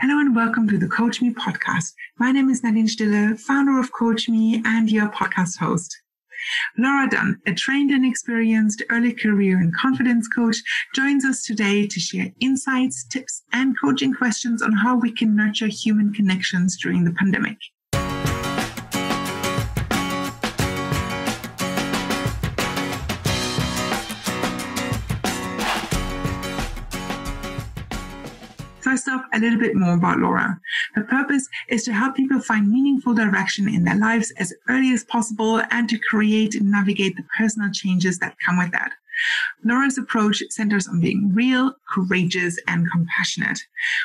Hello and welcome to the Coach Me podcast. My name is Nadine Stille, founder of Coach Me and your podcast host. Laura Dunn, a trained and experienced early career and confidence coach, joins us today to share insights, tips, and coaching questions on how we can nurture human connections during the pandemic. Off, a little bit more about Laura. Her purpose is to help people find meaningful direction in their lives as early as possible and to create and navigate the personal changes that come with that. Laura's approach centers on being real, courageous, and compassionate.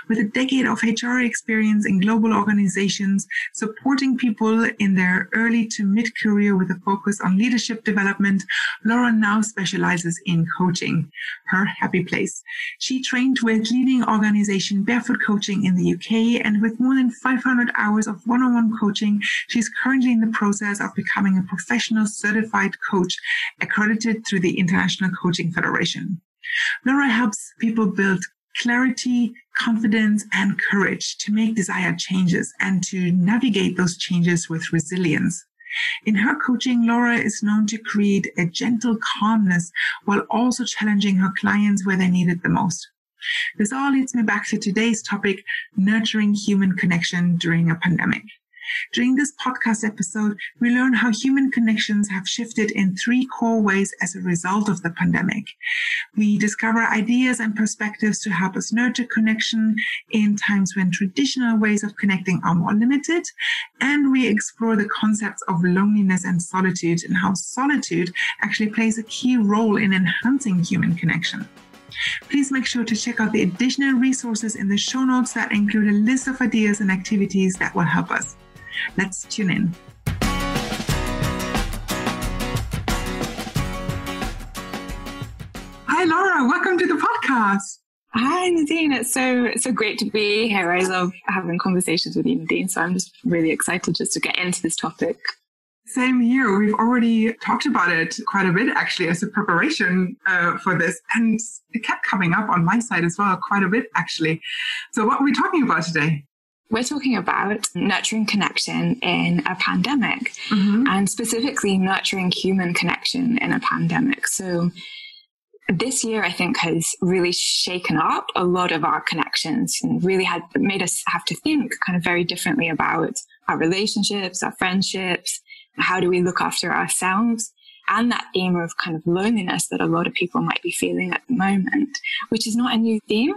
With a decade of HR experience in global organizations, supporting people in their early to mid career with a focus on leadership development, Laura now specializes in coaching, her happy place. She trained with leading organization Barefoot Coaching in the UK, and with more than 500 hours of one on one coaching, she's currently in the process of becoming a professional certified coach accredited through the International Coaching Federation. Laura helps people build clarity, confidence, and courage to make desired changes and to navigate those changes with resilience. In her coaching, Laura is known to create a gentle calmness while also challenging her clients where they need it the most. This all leads me back to today's topic, nurturing human connection during a pandemic. During this podcast episode, we learn how human connections have shifted in three core ways as a result of the pandemic. We discover ideas and perspectives to help us nurture connection in times when traditional ways of connecting are more limited. And we explore the concepts of loneliness and solitude and how solitude actually plays a key role in enhancing human connection. Please make sure to check out the additional resources in the show notes that include a list of ideas and activities that will help us. Let's tune in. Hi, Laura. Welcome to the podcast. Hi, Nadine. It's so so great to be here. I love having conversations with you, Nadine. So I'm just really excited just to get into this topic. Same here. We've already talked about it quite a bit, actually, as a preparation uh, for this, and it kept coming up on my side as well, quite a bit, actually. So, what are we talking about today? We're talking about nurturing connection in a pandemic mm-hmm. and specifically nurturing human connection in a pandemic. So, this year, I think, has really shaken up a lot of our connections and really had made us have to think kind of very differently about our relationships, our friendships, how do we look after ourselves? And that theme of kind of loneliness that a lot of people might be feeling at the moment, which is not a new theme.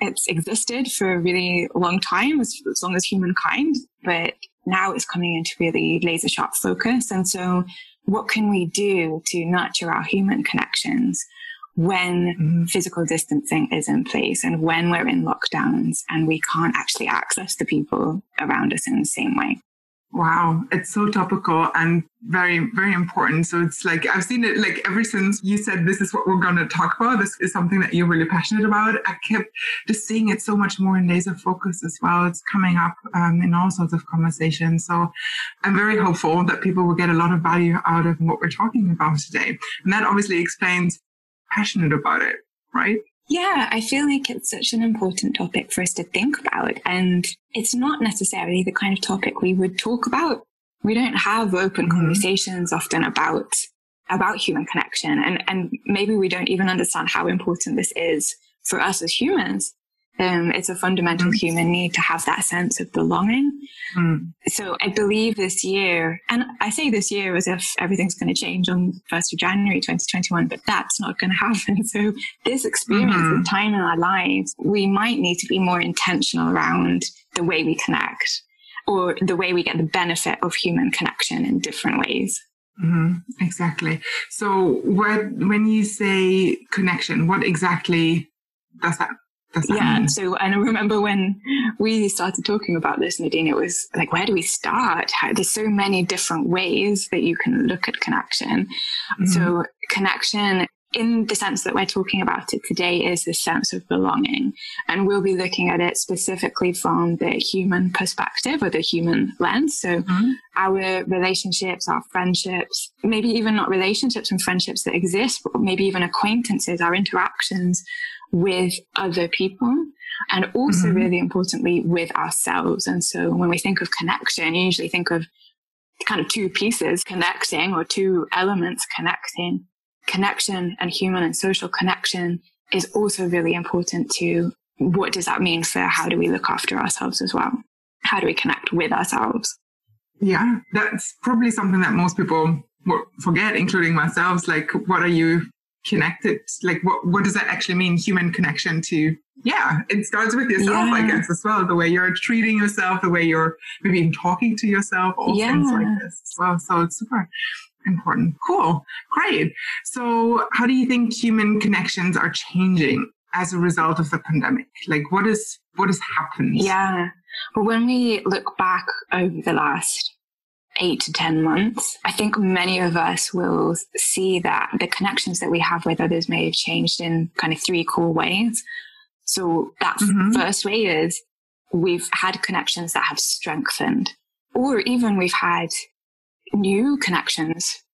It's existed for a really long time, as, as long as humankind, but now it's coming into really laser sharp focus. And so what can we do to nurture our human connections when mm-hmm. physical distancing is in place and when we're in lockdowns and we can't actually access the people around us in the same way? Wow, it's so topical and very, very important. So it's like I've seen it like ever since you said this is what we're going to talk about. This is something that you're really passionate about. I kept just seeing it so much more in laser focus as well. It's coming up um, in all sorts of conversations. So I'm very hopeful that people will get a lot of value out of what we're talking about today. And that obviously explains passionate about it, right? Yeah, I feel like it's such an important topic for us to think about. And it's not necessarily the kind of topic we would talk about. We don't have open mm-hmm. conversations often about about human connection and and maybe we don't even understand how important this is for us as humans um, it's a fundamental mm. human need to have that sense of belonging. Mm. So I believe this year, and I say this year as if everything's going to change on 1st of January 2021, but that's not going to happen. So this experience, this time in our lives, we might need to be more intentional around the way we connect or the way we get the benefit of human connection in different ways. Mm-hmm. Exactly. So what, when you say connection, what exactly does that yeah. So, and I remember when we started talking about this, Nadine, it was like, where do we start? How, there's so many different ways that you can look at connection. Mm-hmm. So, connection in the sense that we're talking about it today is the sense of belonging. And we'll be looking at it specifically from the human perspective or the human lens. So mm-hmm. our relationships, our friendships, maybe even not relationships and friendships that exist, but maybe even acquaintances, our interactions with other people. and also mm-hmm. really importantly with ourselves. And so when we think of connection, you usually think of kind of two pieces connecting or two elements connecting. Connection and human and social connection is also really important to what does that mean for how do we look after ourselves as well? How do we connect with ourselves? Yeah, that's probably something that most people forget, including myself. Like, what are you connected? Like, what, what does that actually mean? Human connection to, yeah, it starts with yourself, yeah. I guess, as well. The way you're treating yourself, the way you're maybe even talking to yourself, all yeah. things like this as well. So it's super important. Cool. Great. So how do you think human connections are changing as a result of the pandemic? Like what is, what has happened? Yeah. Well, when we look back over the last eight to 10 months, I think many of us will see that the connections that we have with others may have changed in kind of three core ways. So that mm-hmm. first way is we've had connections that have strengthened, or even we've had new connections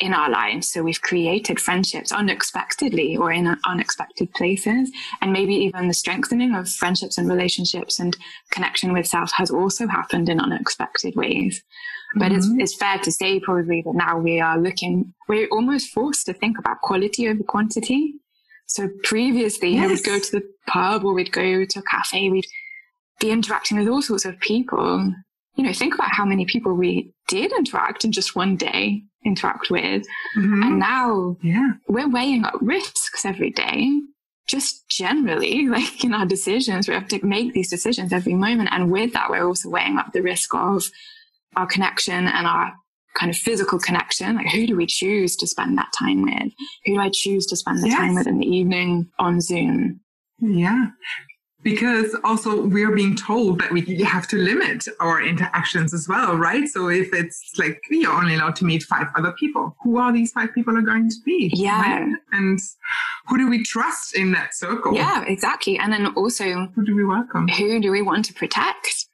in our lives. So we've created friendships unexpectedly or in unexpected places. And maybe even the strengthening of friendships and relationships and connection with self has also happened in unexpected ways. But it's, mm-hmm. it's fair to say probably that now we are looking, we're almost forced to think about quality over quantity. So previously, yes. you know, we'd go to the pub or we'd go to a cafe, we'd be interacting with all sorts of people. You know, think about how many people we did interact in just one day interact with. Mm-hmm. And now yeah. we're weighing up risks every day. Just generally, like in our decisions, we have to make these decisions every moment. And with that, we're also weighing up the risk of our connection and our kind of physical connection. Like, who do we choose to spend that time with? Who do I choose to spend the yes. time with in the evening on Zoom? Yeah because also we're being told that we have to limit our interactions as well, right? So if it's like you're only allowed to meet five other people, who are these five people are going to be? Yeah. Right? And who do we trust in that circle? Yeah, exactly. And then also who do we welcome? Who do we want to protect?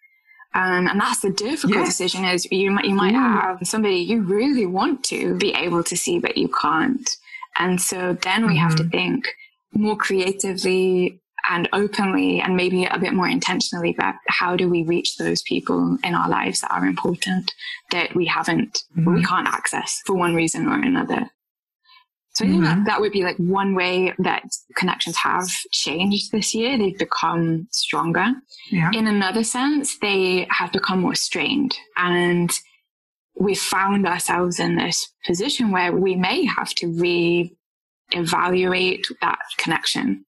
Um, and that's the difficult yes. decision is you might, you might have somebody you really want to be able to see, but you can't. And so then we mm-hmm. have to mm-hmm. think more creatively and openly and maybe a bit more intentionally about how do we reach those people in our lives that are important that we haven't, mm-hmm. we can't access for one reason or another. So I think mm-hmm. that, that would be like one way that connections have changed this year. They've become stronger. Yeah. In another sense, they have become more strained and we found ourselves in this position where we may have to re-evaluate that connection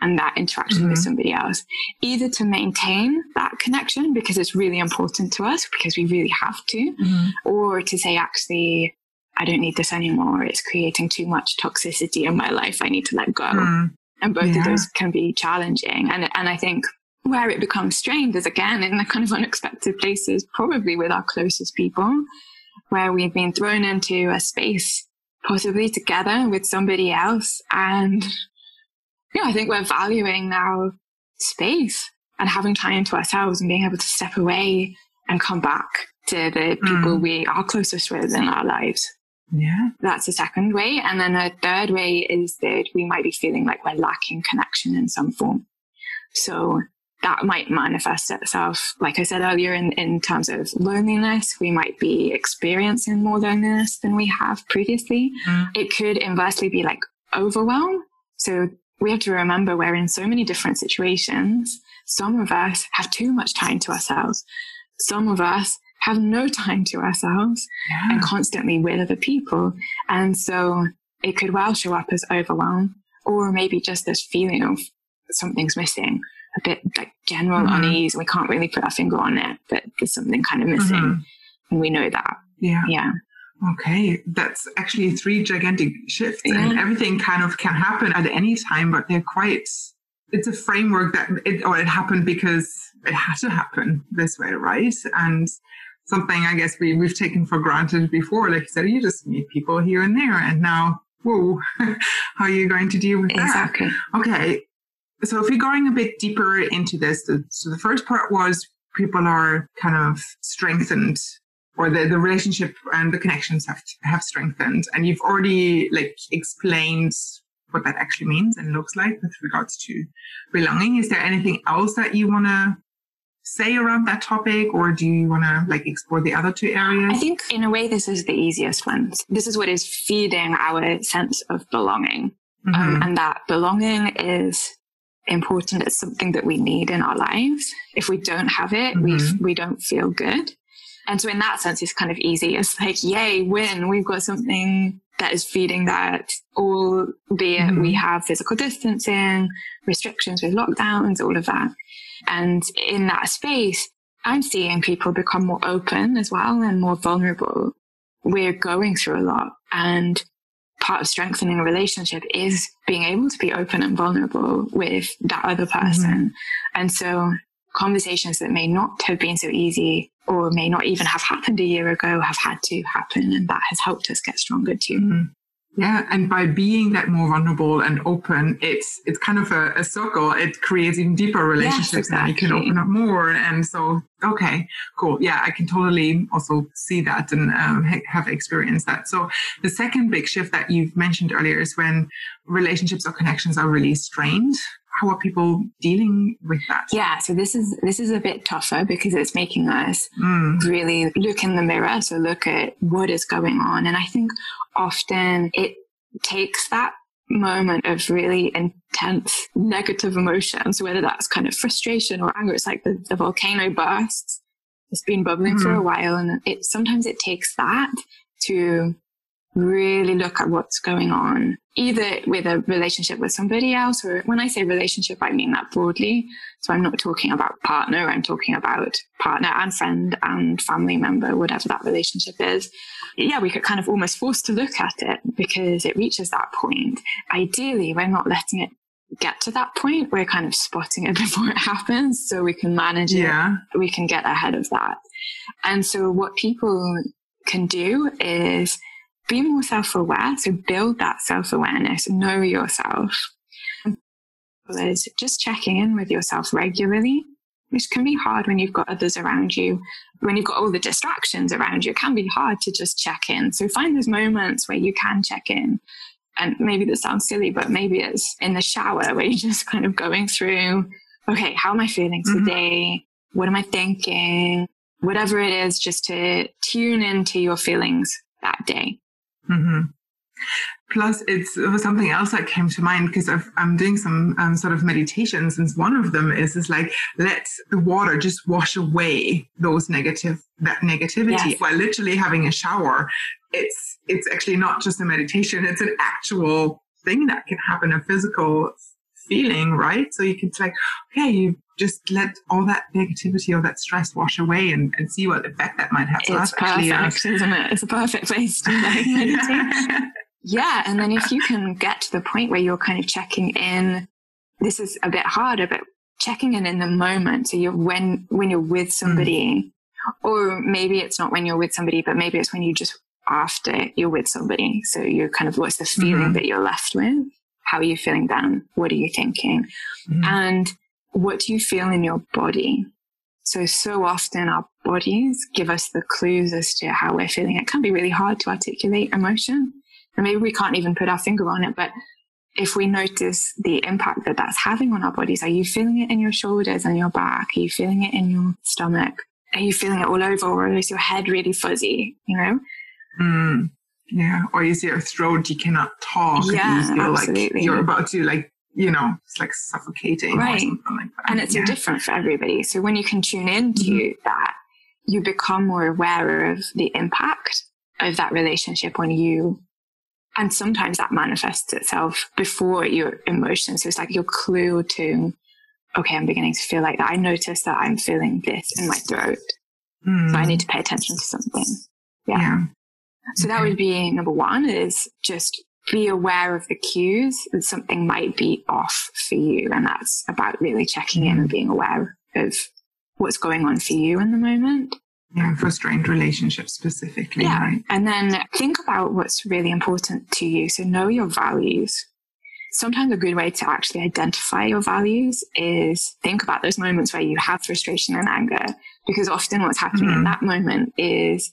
and that interaction mm-hmm. with somebody else, either to maintain that connection because it's really important to us because we really have to, mm-hmm. or to say, actually, I don't need this anymore. It's creating too much toxicity in my life. I need to let go. Mm. And both yeah. of those can be challenging. And, and I think where it becomes strained is again in the kind of unexpected places, probably with our closest people, where we've been thrown into a space possibly together with somebody else and yeah, I think we're valuing now space and having time to ourselves and being able to step away and come back to the people mm. we are closest with in our lives. Yeah. That's the second way. And then a third way is that we might be feeling like we're lacking connection in some form. So that might manifest itself, like I said earlier, in, in terms of loneliness. We might be experiencing more loneliness than we have previously. Mm. It could inversely be like overwhelm. So we have to remember we're in so many different situations. Some of us have too much time to ourselves. Some of us have no time to ourselves yeah. and constantly with other people. And so it could well show up as overwhelm or maybe just this feeling of something's missing, a bit like general mm-hmm. unease. We can't really put our finger on it, but there's something kind of missing. Mm-hmm. And we know that. Yeah. Yeah. Okay, that's actually three gigantic shifts, yeah. and everything kind of can happen at any time, but they're quite. It's a framework that it or it happened because it had to happen this way, right? And something I guess we we've taken for granted before, like you said, you just meet people here and there, and now, whoa, how are you going to deal with exactly. that? Okay, so if we're going a bit deeper into this, so the first part was people are kind of strengthened or the, the relationship and the connections have have strengthened and you've already like explained what that actually means and looks like with regards to belonging. Is there anything else that you want to say around that topic or do you want to like explore the other two areas? I think in a way this is the easiest one. This is what is feeding our sense of belonging. Um, mm-hmm. Um, and that belonging is important. It's something that we need in our lives. If we don't have it, mm-hmm. we, we don't feel good. And so in that sense, it's kind of easy. It's like, yay, win. We've got something that is feeding that, albeit mm-hmm. we have physical distancing, restrictions with lockdowns, all of that. And in that space, I'm seeing people become more open as well and more vulnerable. We're going through a lot and part of strengthening a relationship is being able to be open and vulnerable with that other person. Mm-hmm. And so conversations that may not have been so easy or may not even have happened a year ago have had to happen. And that has helped us get stronger too. Mm-hmm. Yeah, and by being that more vulnerable and open, it's it's kind of a, a circle. It creates even deeper relationships, yes, exactly. and you can open up more. And so, okay, cool. Yeah, I can totally also see that and um, have experienced that. So, the second big shift that you've mentioned earlier is when relationships or connections are really strained how are people dealing with that yeah so this is this is a bit tougher because it's making us mm. really look in the mirror so look at what is going on and i think often it takes that moment of really intense negative emotions whether that's kind of frustration or anger it's like the, the volcano bursts it's been bubbling mm. for a mm. while and it sometimes it takes that to really look at what's going on, either with a relationship with somebody else, or when I say relationship, I mean that broadly. So I'm not talking about partner, I'm talking about partner and friend and family member, whatever that relationship is. Yeah, we could kind of almost force to look at it because it reaches that point. Ideally, we're not letting it get to that point. We're kind of spotting it before it happens so we can manage yeah. it. We can get ahead of that. And so what people can do is be more self aware. So build that self awareness, know yourself. Is just checking in with yourself regularly, which can be hard when you've got others around you. When you've got all the distractions around you, it can be hard to just check in. So find those moments where you can check in. And maybe this sounds silly, but maybe it's in the shower where you're just kind of going through, okay, how am I feeling mm-hmm. today? Mm-hmm. What am I thinking? Whatever it is, just to tune into your feelings that day. Mm-hmm. Plus, it's it was something else that came to mind because I'm doing some um, sort of meditations, and one of them is is like let the water just wash away those negative that negativity yes. while literally having a shower. It's it's actually not just a meditation; it's an actual thing that can happen, a physical feeling, right? So you can like, okay, you just let all that negativity or that stress wash away and, and see what effect that might have. So it's perfect, actually, isn't it? It's a perfect place to like meditate. yeah. And then if you can get to the point where you're kind of checking in, this is a bit harder, but checking in in the moment. So you're when, when you're with somebody, mm. or maybe it's not when you're with somebody, but maybe it's when you just after you're with somebody. So you're kind of, what's the feeling mm-hmm. that you're left with? How are you feeling then? What are you thinking? Mm-hmm. And what do you feel in your body? So, so often our bodies give us the clues as to how we're feeling. It can be really hard to articulate emotion. And maybe we can't even put our finger on it, but if we notice the impact that that's having on our bodies, are you feeling it in your shoulders and your back? Are you feeling it in your stomach? Are you feeling it all over or is your head really fuzzy? You know? Mm, yeah. Or is your throat, you cannot talk. Yeah, you feel absolutely. like you're about to like you know, it's like suffocating right. And it's yeah. different for everybody. So when you can tune into mm-hmm. that, you become more aware of the impact of that relationship on you. And sometimes that manifests itself before your emotions. So it's like your clue to, okay, I'm beginning to feel like that. I notice that I'm feeling this in my throat. Mm. So I need to pay attention to something. Yeah. yeah. So okay. that would be number one is just be aware of the cues that something might be off for you. And that's about really checking in and being aware of what's going on for you in the moment. Yeah, for strained relationships specifically. Yeah. Right? And then think about what's really important to you. So know your values. Sometimes a good way to actually identify your values is think about those moments where you have frustration and anger, because often what's happening mm-hmm. in that moment is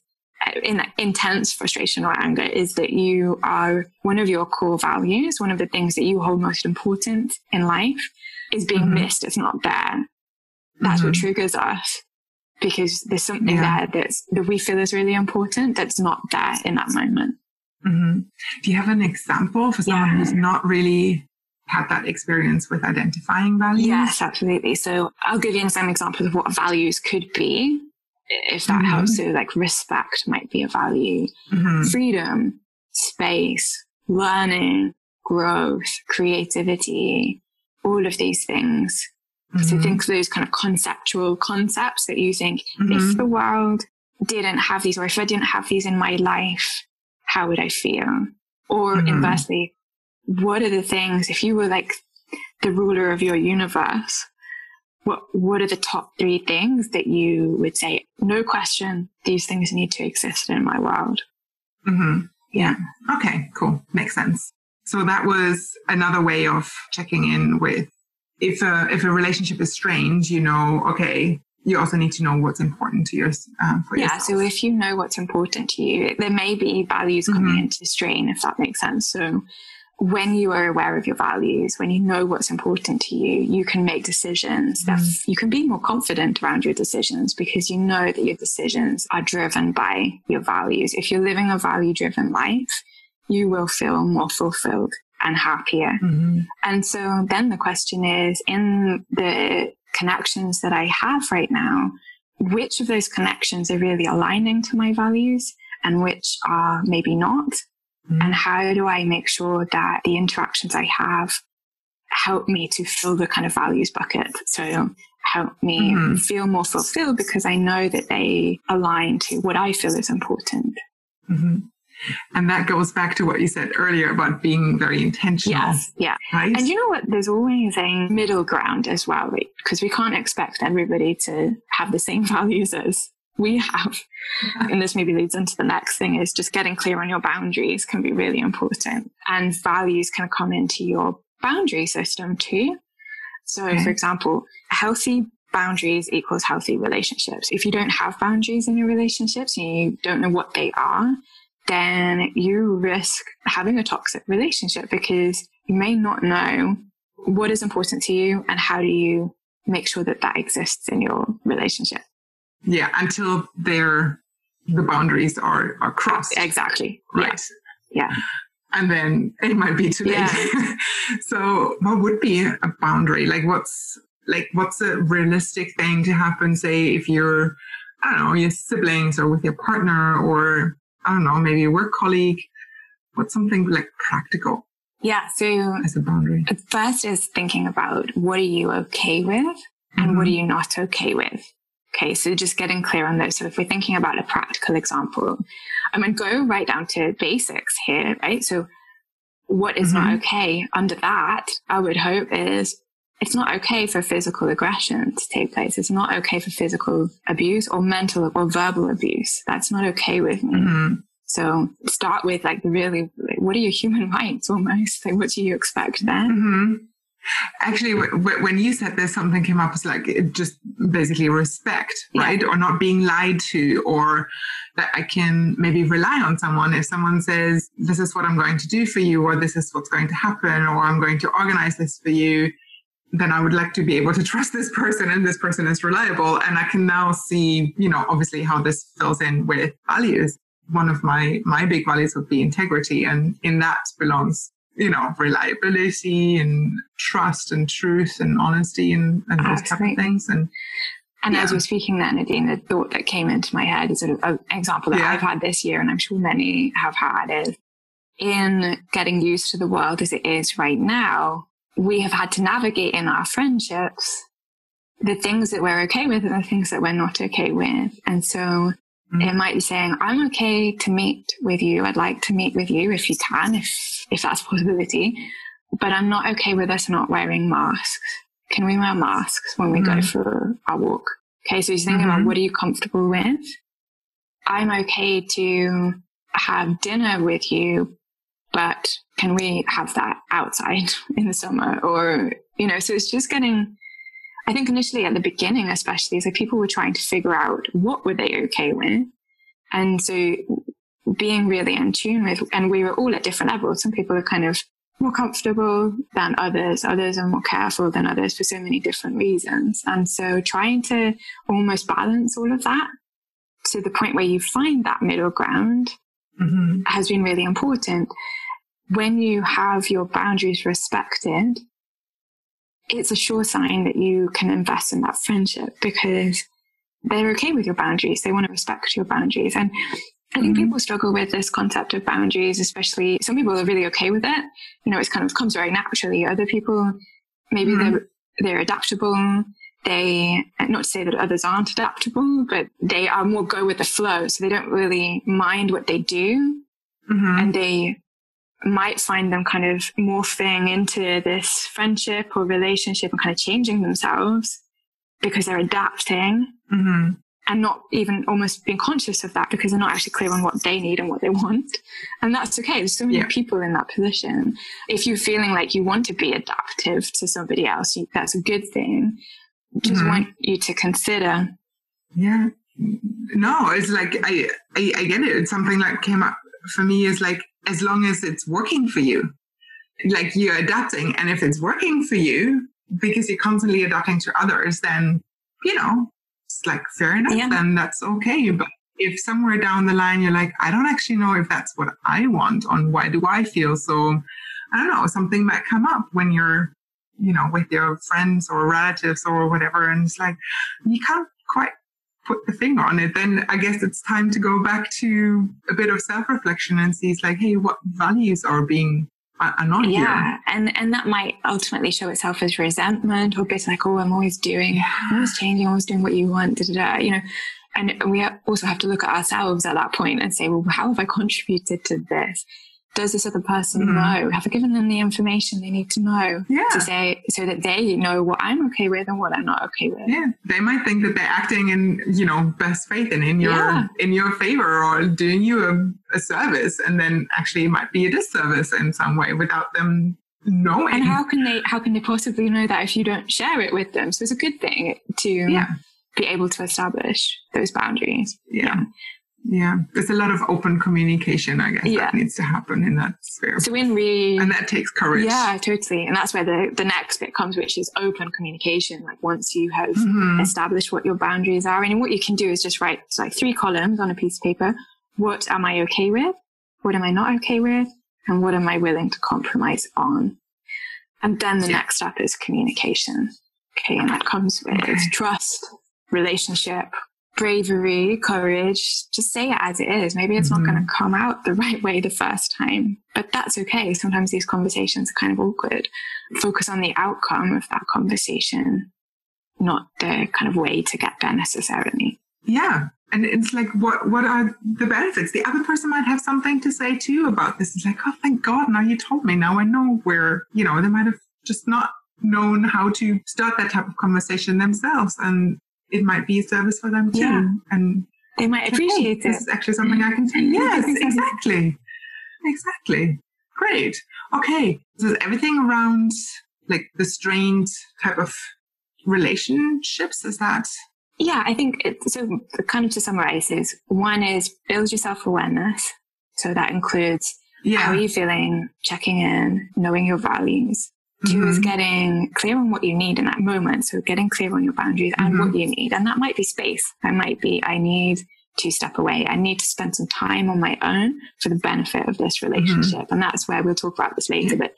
in intense frustration or anger is that you are one of your core values, one of the things that you hold most important in life is being mm-hmm. missed. It's not there. That's mm-hmm. what triggers us because there's something yeah. there that's, that we feel is really important that's not there in that moment. Mm-hmm. Do you have an example for someone yeah. who's not really had that experience with identifying values? Yes, absolutely. So I'll give you some examples of what values could be if that mm-hmm. helps. So, like respect might be a value, mm-hmm. freedom, space, learning, growth, creativity, all of these things. Mm-hmm. So, think those kind of conceptual concepts that you think if mm-hmm. the world didn't have these, or if I didn't have these in my life, how would I feel? Or mm-hmm. inversely, what are the things, if you were like the ruler of your universe, what what are the top three things that you would say no question these things need to exist in my world mm-hmm. yeah okay cool makes sense so that was another way of checking in with if a if a relationship is strained you know okay you also need to know what's important to your um, for yeah yourself. so if you know what's important to you there may be values coming mm-hmm. into strain if that makes sense so when you are aware of your values, when you know what's important to you, you can make decisions that mm. you can be more confident around your decisions because you know that your decisions are driven by your values. If you're living a value driven life, you will feel more fulfilled and happier. Mm-hmm. And so then the question is in the connections that I have right now, which of those connections are really aligning to my values and which are maybe not? Mm-hmm. And how do I make sure that the interactions I have help me to fill the kind of values bucket? So help me mm-hmm. feel more fulfilled because I know that they align to what I feel is important. Mm-hmm. And that goes back to what you said earlier about being very intentional. Yes, yeah. Right? And you know what? There's always a middle ground as well, right? Because we can't expect everybody to have the same values as we have. And this maybe leads into the next thing is just getting clear on your boundaries can be really important and values can come into your boundary system too. So okay. for example, healthy boundaries equals healthy relationships. If you don't have boundaries in your relationships and you don't know what they are, then you risk having a toxic relationship because you may not know what is important to you and how do you make sure that that exists in your relationship. Yeah, until they're the boundaries are are crossed. Exactly. Right. Yeah. yeah. And then it might be too late. Yeah. so what would be a boundary? Like what's like what's a realistic thing to happen, say if you're I don't know, your siblings or with your partner or I don't know, maybe a work colleague. What's something like practical? Yeah. So as a boundary. First is thinking about what are you okay with and mm-hmm. what are you not okay with? Okay, so just getting clear on those. So if we're thinking about a practical example, I'm going to go right down to basics here, right? So what is mm-hmm. not okay under that, I would hope is it's not okay for physical aggression to take place. It's not okay for physical abuse or mental or verbal abuse. That's not okay with me. Mm-hmm. So start with like really, like, what are your human rights almost? Like, what do you expect then? Mm-hmm. Actually, when you said this, something came up as like just basically respect, right? Or not being lied to, or that I can maybe rely on someone. If someone says, This is what I'm going to do for you, or this is what's going to happen, or I'm going to organize this for you, then I would like to be able to trust this person and this person is reliable. And I can now see, you know, obviously how this fills in with values. One of my, my big values would be integrity. And in that belongs you know, reliability and trust and truth and honesty and, and those type of things. And and yeah. as we're speaking then, Nadine, the thought that came into my head is sort of an example that yeah. I've had this year, and I'm sure many have had is in getting used to the world as it is right now, we have had to navigate in our friendships the things that we're okay with and the things that we're not okay with. And so Mm-hmm. It might be saying, I'm okay to meet with you. I'd like to meet with you if you can, if, if that's a possibility. But I'm not okay with us not wearing masks. Can we wear masks when we mm-hmm. go for our walk? Okay. So you're thinking mm-hmm. about what are you comfortable with? I'm okay to have dinner with you, but can we have that outside in the summer? Or, you know, so it's just getting I think initially at the beginning, especially, so people were trying to figure out what were they okay with And so being really in tune with, and we were all at different levels. Some people are kind of more comfortable than others. Others are more careful than others for so many different reasons. And so trying to almost balance all of that to the point where you find that middle ground mm-hmm. has been really important. When you have your boundaries respected, it's a sure sign that you can invest in that friendship because they're okay with your boundaries. They want to respect your boundaries. And I think mm-hmm. people struggle with this concept of boundaries, especially some people are really okay with it. You know, it's kind of comes very naturally. Other people, maybe mm-hmm. they're, they're adaptable. They, not to say that others aren't adaptable, but they are more go with the flow. So they don't really mind what they do. Mm-hmm. And they might find them kind of morphing into this friendship or relationship and kind of changing themselves because they're adapting. Mm-hmm and not even almost being conscious of that because they're not actually clear on what they need and what they want. And that's okay. There's so many yeah. people in that position. If you're feeling like you want to be adaptive to somebody else, that's a good thing. Just mm-hmm. want you to consider. Yeah. No, it's like, I, I, I get it. It's something that came up for me is like, as long as it's working for you, like you're adapting. And if it's working for you, because you're constantly adapting to others, then, you know, it's like fair enough, yeah. then that's okay. But if somewhere down the line you're like, I don't actually know if that's what I want on why do I feel so I don't know, something might come up when you're, you know, with your friends or relatives or whatever, and it's like you can't quite put the finger on it, then I guess it's time to go back to a bit of self-reflection and see it's like, hey, what values are being are not yeah here. and and that might ultimately show itself as resentment or bits like oh i'm always doing yeah. i'm always changing i'm always doing what you want da, da, da, you know and we also have to look at ourselves at that point and say well how have i contributed to this does this other person mm-hmm. know? Have I given them the information they need to know yeah. to say so that they know what I'm okay with and what I'm not okay with? Yeah, they might think that they're acting in you know best faith and in your yeah. in your favor or doing you a, a service, and then actually it might be a disservice in some way without them knowing. And how can they how can they possibly know that if you don't share it with them? So it's a good thing to yeah. be able to establish those boundaries. yeah. Yeah there's a lot of open communication i guess yeah. that needs to happen in that sphere. So when we and that takes courage. Yeah totally. And that's where the the next bit comes which is open communication. Like once you have mm-hmm. established what your boundaries are and what you can do is just write like three columns on a piece of paper. What am i okay with? What am i not okay with? And what am i willing to compromise on? And then the yeah. next step is communication. Okay and that comes with okay. trust relationship bravery, courage, just say it as it is. Maybe it's mm-hmm. not going to come out the right way the first time, but that's okay. Sometimes these conversations are kind of awkward. Focus on the outcome of that conversation, not the kind of way to get there necessarily. Yeah. And it's like, what, what are the benefits? The other person might have something to say too about this. It's like, oh, thank God. Now you told me. Now I know where, you know, they might have just not known how to start that type of conversation themselves. And it might be a service for them too. Yeah. And they might appreciate hey, it. This is actually something I can do. Yes, exactly. Exactly. Great. Okay. So is everything around like the strained type of relationships? Is that? Yeah, I think it, so. Kind of to summarize is one is build your self awareness. So that includes yeah. how are you feeling, checking in, knowing your values, Two mm-hmm. is getting clear on what you need in that moment. So getting clear on your boundaries and mm-hmm. what you need. And that might be space. That might be, I need to step away. I need to spend some time on my own for the benefit of this mm-hmm. relationship. Mm-hmm. And that's where we'll talk about this later, but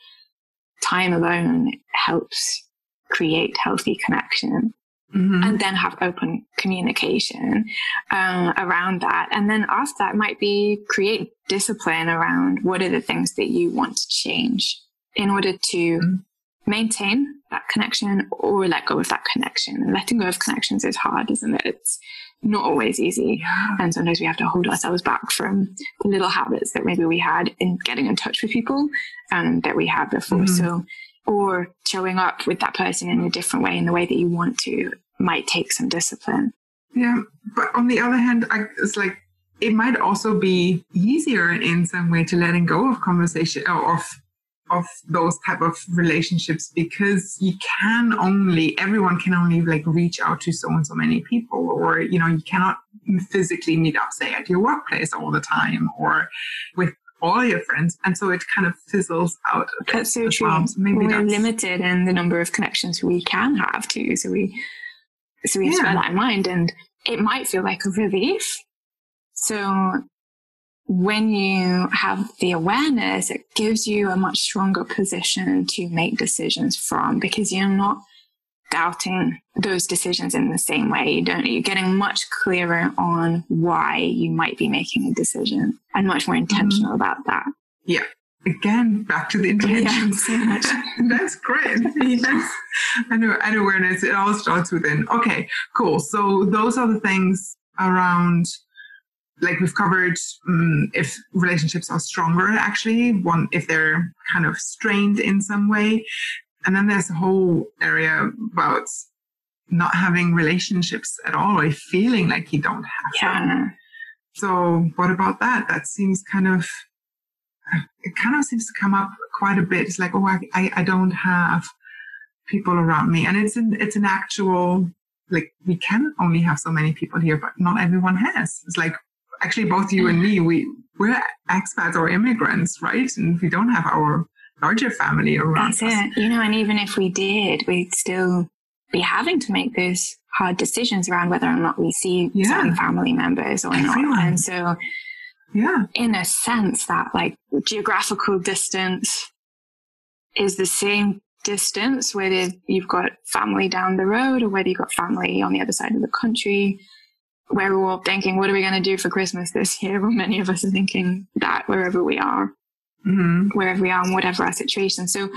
time alone helps create healthy connection. Mm-hmm. And then have open communication um, around that. And then after that might be create discipline around what are the things that you want to change in order to mm-hmm maintain that connection or let go of that connection. And letting go of connections is hard, isn't it? It's not always easy. Yeah. And sometimes we have to hold ourselves back from the little habits that maybe we had in getting in touch with people um, that we had before. Mm-hmm. So, or showing up with that person in a different way, in the way that you want to, might take some discipline. Yeah. But on the other hand, I, it's like, it might also be easier in some way to letting go of conversation or of of those type of relationships because you can only everyone can only like reach out to so and so many people or you know you cannot physically meet up, say, at your workplace all the time or with all your friends. And so it kind of fizzles out. That's so true. Well. So maybe We're limited in the number of connections we can have too. So we, so we have yeah. to bear that in mind. And it might feel like a relief. So when you have the awareness, it gives you a much stronger position to make decisions from because you're not doubting those decisions in the same way. You don't, you're getting much clearer on why you might be making a decision and much more intentional mm-hmm. about that. Yeah. Again, back to the intention. Yeah, so That's great. yes. And, and awareness, it all starts within. Okay, cool. So those are the things around like we've covered um, if relationships are stronger actually one if they're kind of strained in some way and then there's a whole area about not having relationships at all or feeling like you don't have yeah. them. So what about that? That seems kind of, it kind of seems to come up quite a bit. It's like, oh, I, I don't have people around me. And it's an, it's an actual, like we can only have so many people here, but not everyone has. It's like, actually both you and me, we, we're expats or immigrants, right? And we don't have our larger family around That's us. it. You know, and even if we did, we'd still be having to make those hard decisions around whether or not we see yeah. certain family members or Everyone. not. And so, yeah, in a sense, that like geographical distance is the same distance whether you've got family down the road or whether you've got family on the other side of the country. Where we're all thinking, what are we going to do for Christmas this year? Well, many of us are thinking that wherever we are mm-hmm. wherever we are and whatever our situation. So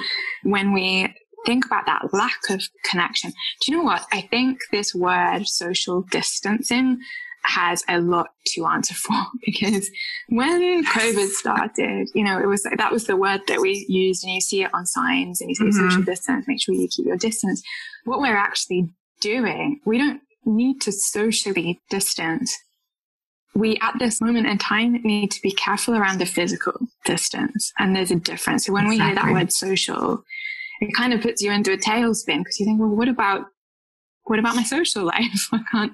when we think about that lack of connection, do you know what? I think this word social distancing has a lot to answer for because when COVID started, you know, it was that was the word that we used, and you see it on signs, and you say mm-hmm. social distance. Make sure you keep your distance. What we're actually doing, we don't need to socially distance we at this moment in time need to be careful around the physical distance. And there's a difference. So when exactly. we hear that word social, it kind of puts you into a tailspin because you think, well, what about what about my social life? I can't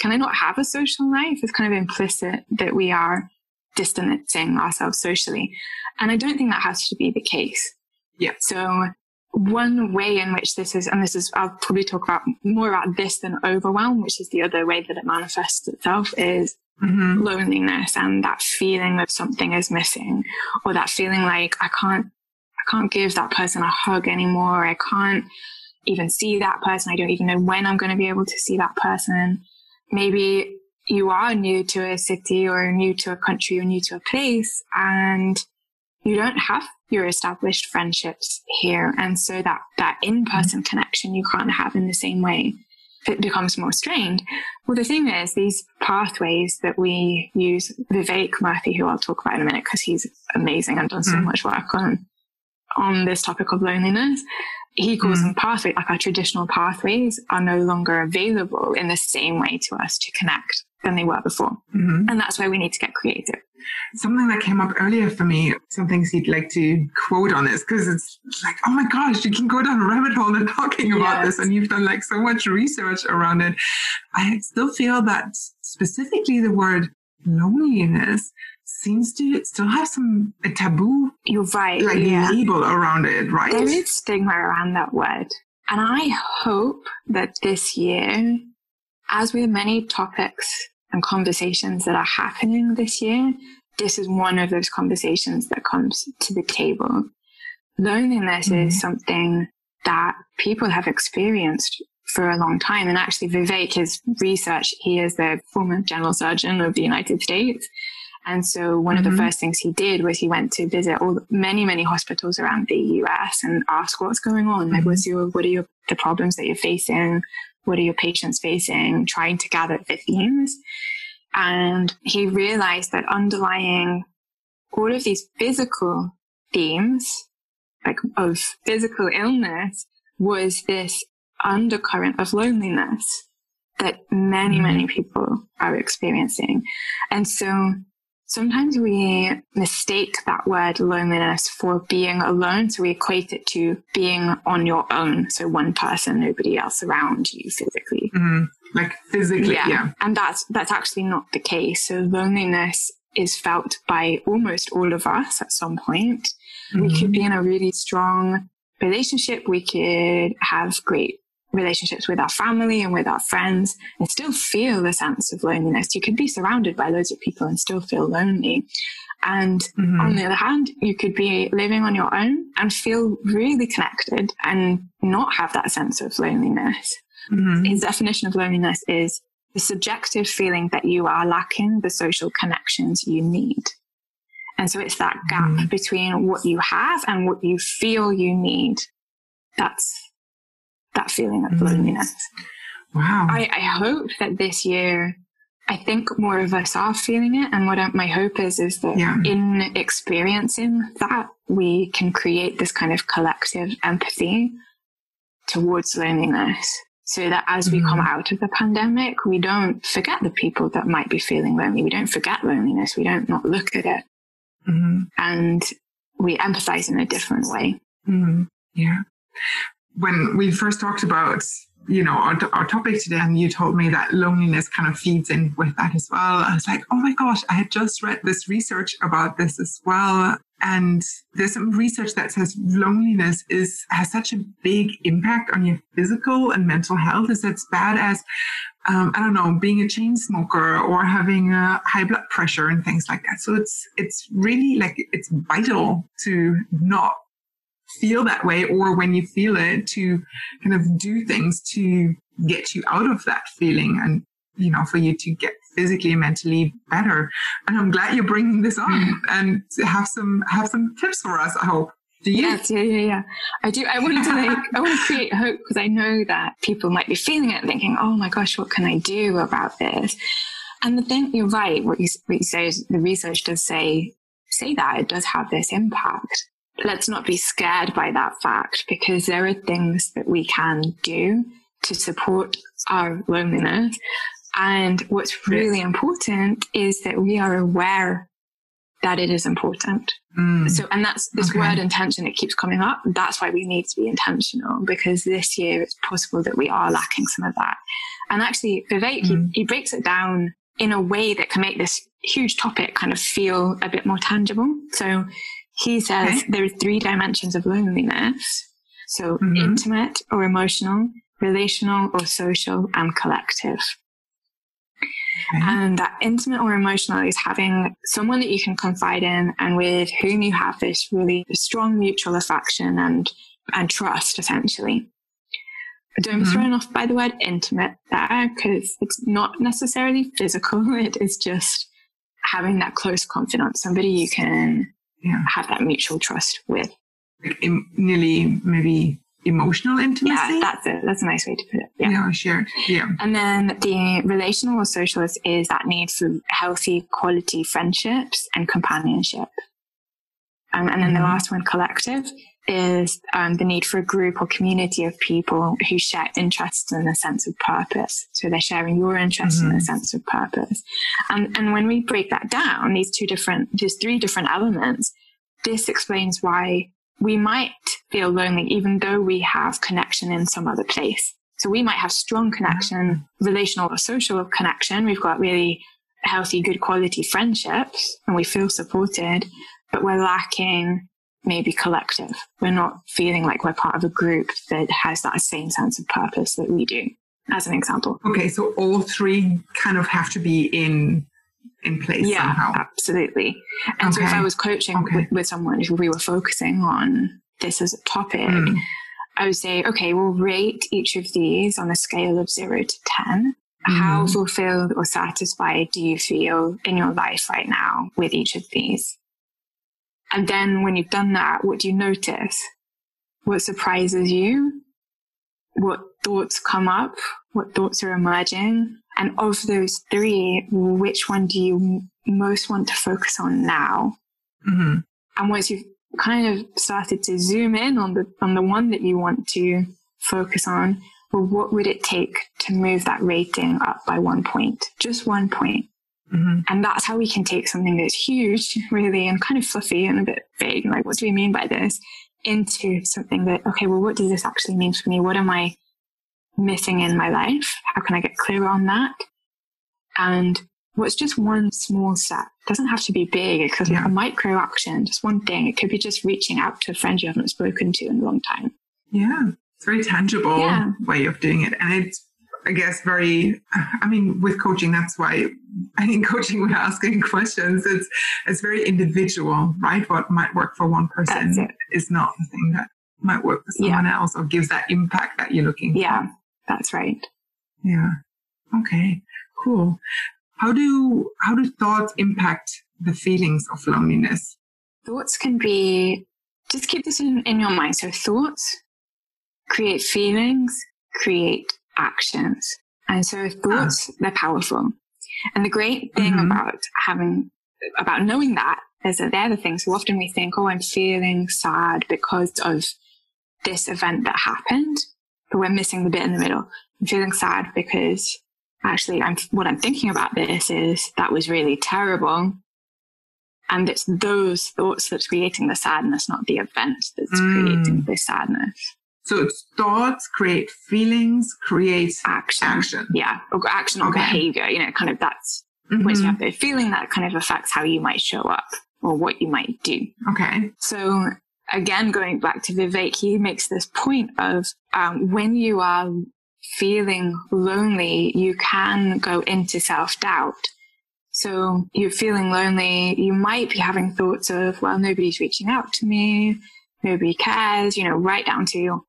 can I not have a social life? It's kind of implicit that we are distancing ourselves socially. And I don't think that has to be the case. Yeah. So one way in which this is, and this is, I'll probably talk about more about this than overwhelm, which is the other way that it manifests itself is mm-hmm. loneliness and that feeling that something is missing or that feeling like I can't, I can't give that person a hug anymore. I can't even see that person. I don't even know when I'm going to be able to see that person. Maybe you are new to a city or new to a country or new to a place and you don't have your established friendships here. And so that, that in-person mm-hmm. connection you can't have in the same way it becomes more strained. Well, the thing is, these pathways that we use, Vivek Murthy, who I'll talk about in a minute because he's amazing and done so mm. much work on, on this topic of loneliness. He calls mm. them pathways, like our traditional pathways are no longer available in the same way to us to connect than they were before. Mm-hmm. And that's why we need to get creative. Something that came up earlier for me, some things you'd like to quote on this, because it's like, oh my gosh, you can go down a rabbit hole and talking about yes. this, and you've done like so much research around it. I still feel that specifically the word loneliness seems to still have some a taboo you're right like yeah. label around it right there is stigma around that word and i hope that this year as with many topics and conversations that are happening this year, this is one of those conversations that comes to the table. Loneliness mm-hmm. is something that people have experienced for a long time. And actually, Vivek, his research, he is the former general surgeon of the United States. And so one mm-hmm. of the mm-hmm. first things he did was he went to visit all many, many hospitals around the US and ask what's going on. Mm-hmm. Like, what's your, what are your, the problems that you're facing? What are your patients facing? Trying to gather the themes. And he realized that underlying all of these physical themes, like of physical illness, was this undercurrent of loneliness that many, many mm-hmm. people are experiencing. And so sometimes we mistake that word loneliness for being alone. So we equate it to being on your own. So one person, nobody else around you physically. Mm-hmm. like physically. Yeah. yeah. And that's, that's actually not the case. So loneliness is felt by almost all of us at some point. Mm-hmm. We could be in a really strong relationship. We could have great relationships with our family and with our friends and still feel the sense of loneliness. You could be surrounded by loads of people and still feel lonely. And mm-hmm. on the other hand, you could be living on your own and feel really connected and not have that sense of loneliness. Mm-hmm. His definition of loneliness is the subjective feeling that you are lacking the social connections you need. And so it's that gap mm-hmm. between what you have and what you feel you need. That's that feeling of mm-hmm. loneliness. Wow. I, I hope that this year I think more of us are feeling it. And what my hope is, is that yeah. in experiencing that, we can create this kind of collective empathy towards loneliness so that as we mm-hmm. come out of the pandemic, we don't forget the people that might be feeling lonely. We don't forget loneliness. We don't not look at it. Mm-hmm. And we empathize in a different way. Mm-hmm. Yeah. When we first talked about you know, our, our topic today, and you told me that loneliness kind of feeds in with that as well. I was like, oh my gosh, I had just read this research about this as well. And there's some research that says loneliness is has such a big impact on your physical and mental health. Is as bad as um, I don't know, being a chain smoker or having high blood pressure and things like that. So it's it's really like it's vital to not feel that way or when you feel it to kind of do things to get you out of that feeling and you know for you to get physically and mentally better and i'm glad you're bringing this on mm. and have some have some tips for us i hope do you? Yes, yeah, yeah, yeah. I do. I want to like, I want to create hope because I know that people might be feeling it, thinking, "Oh my gosh, what can I do about this?" And the thing, you're right. What you what you say is the research does say say that it does have this impact let's not be scared by that fact because there are things that we can do to support our loneliness. And what's really important is that we are aware that it is important. Mm. So, and that's this okay. word intention, it keeps coming up. That's why we need to be intentional because this year it's possible that we are lacking some of that. And actually, Vivek, mm. he, he breaks it down in a way that can make this huge topic kind of feel a bit more tangible. So he says okay. there are three dimensions of loneliness. So mm-hmm. intimate or emotional, relational or social, and collective. Okay. And that intimate or emotional is having someone that you can confide in and with whom you have this really strong mutual affection and, and trust, essentially. Don't be mm-hmm. thrown off by the word intimate there because it's not necessarily physical. It is just having that close confidence, somebody you can yeah. have that mutual trust with. Like Im- nearly maybe emotional intimacy. Yeah, that's it. That's a nice way to put it. Yeah. yeah, sure. Yeah. And then the relational or socialist is that need for healthy quality friendships and companionship. Um, and then mm-hmm. the last one, collective, is um, the need for a group or community of people who share interests and a sense of purpose. So they're sharing your interests mm-hmm. and a sense of purpose. And, and when we break that down, these two different, these three different elements, this explains why we might feel lonely even though we have connection in some other place. So we might have strong connection, relational or social connection. We've got really healthy, good quality friendships and we feel supported, but we're lacking maybe collective. We're not feeling like we're part of a group that has that same sense of purpose that we do, as an example. Okay, so all three kind of have to be in in place yeah, somehow. absolutely. And okay. so if I was coaching okay. with, with, someone if we were focusing on this as a topic, mm. I would say, okay, we'll rate each of these on a scale of zero to 10. Mm. How fulfilled or satisfied do you feel in your life right now with each of these? And then when you've done that, what do you notice? What surprises you? What thoughts come up? What thoughts are emerging? And of those three, which one do you most want to focus on now? Mm-hmm. And once you've kind of started to zoom in on the, on the one that you want to focus on, well, what would it take to move that rating up by one point? Just one point. Mm-hmm. And that's how we can take something that's huge, really, and kind of fluffy and a bit vague, like, what do we mean by this? Into something that, okay, well, what does this actually mean for me? What am I, missing in my life? How can I get clearer on that? And what's just one small step? It doesn't have to be big. It could be a micro action, just one thing. It could be just reaching out to a friend you haven't spoken to in a long time. Yeah. It's a very tangible yeah. way of doing it. And it's, I guess, very, I mean, with coaching, that's why I think coaching, we're asking questions. It's, it's very individual, right? What might work for one person is not the thing that might work for someone yeah. else or gives that impact that you're looking for. Yeah, that's right. Yeah. Okay. Cool. How do how do thoughts impact the feelings of loneliness? Thoughts can be just keep this in, in your mind. So thoughts create feelings, create actions. And so thoughts, they're powerful. And the great thing mm-hmm. about having, about knowing that is that they're the things. So often we think, oh, I'm feeling sad because of this event that happened, but we're missing the bit in the middle. I'm feeling sad because actually I'm, what I'm thinking about this is that was really terrible. And it's those thoughts that's creating the sadness, not the event that's mm. creating the sadness. So it's thoughts create feelings, create action. Action. Yeah. Or action or okay. behavior. You know, kind of that's mm-hmm. once you have the feeling that kind of affects how you might show up or what you might do. Okay. So again, going back to Vivek, he makes this point of um, when you are feeling lonely, you can go into self doubt. So you're feeling lonely. You might be having thoughts of, well, nobody's reaching out to me. Nobody cares, you know, right down to,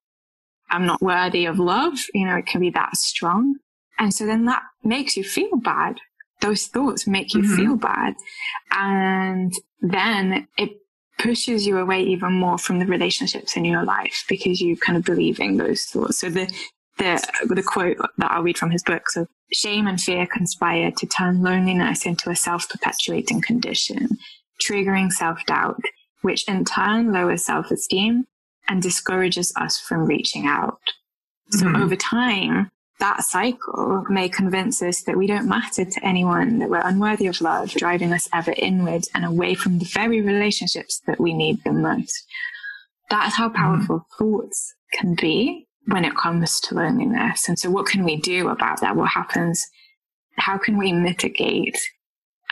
I'm not worthy of love. You know, it can be that strong. And so then that makes you feel bad. Those thoughts make you mm-hmm. feel bad. And then it pushes you away even more from the relationships in your life because you kind of believing those thoughts. So the, the, the quote that I'll read from his book. So shame and fear conspire to turn loneliness into a self-perpetuating condition, triggering self-doubt, which in turn lowers self-esteem and discourages us from reaching out. So mm-hmm. over time, that cycle may convince us that we don't matter to anyone, that we're unworthy of love, driving us ever inward and away from the very relationships that we need the most. That is how mm-hmm. powerful mm-hmm. thoughts can be when it comes to loneliness. And so what can we do about that? What happens? How can we mitigate